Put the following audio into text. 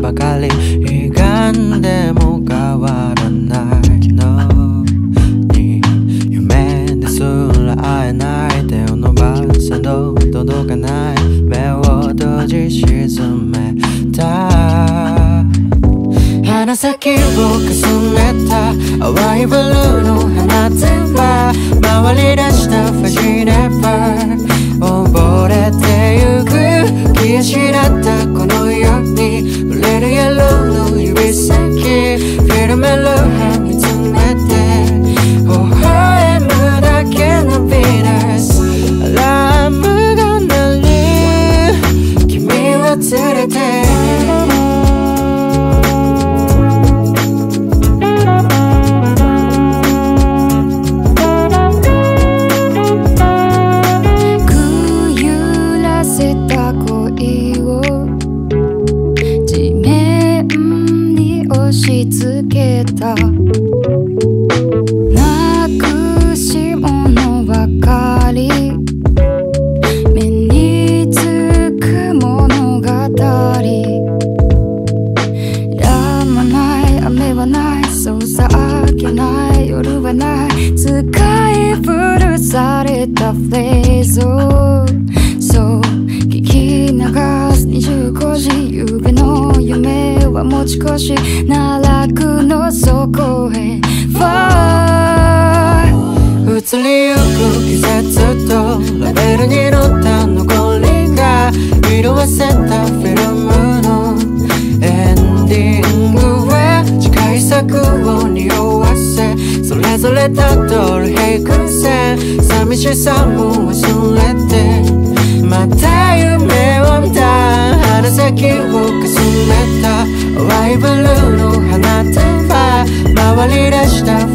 まり落ちない種バカばかり歪んでも変わらないのに夢ですら会えない手を伸ばすと届かない目を閉じ沈めた鼻先をかすめた淡いブルーの花束回り出したファジネバー溺れてゆく気足だったこの世に触れるイエローの指先フィルメルは見つめて微笑むだけのヴィーナスアし付けた。なくし物ばかり。目につく物語やまない雨はない。そうさ明けない。夜はない。使い古されたフレーズ。をそう。聞き流す。25時。夕べの夢。は持ち越し奈落の底へ。Far 移りゆく季節とラベルに乗った残りが色あせたフィルムのエンディングへ。次回作を匂わせ。それぞれたどる平行線寂しさも忘れて。また夢を見たブルーの花束。回り出した